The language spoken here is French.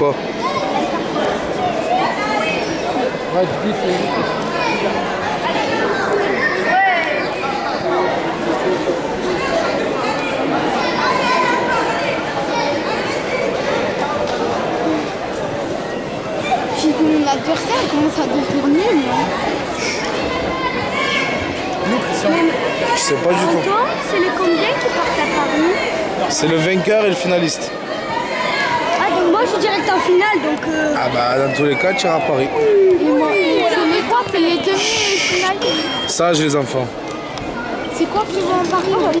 quoi Puis mon adversaire commence à devenir nul. Je sais pas du tout. C'est les combien qui partent à Paris C'est le vainqueur et le finaliste. Ah, donc moi je suis direct en finale, donc. Euh... Ah bah dans tous les cas, tu iras à Paris. Et moi, les quoi C'est les demi-finales? Sage les enfants. C'est quoi qui va en Paris?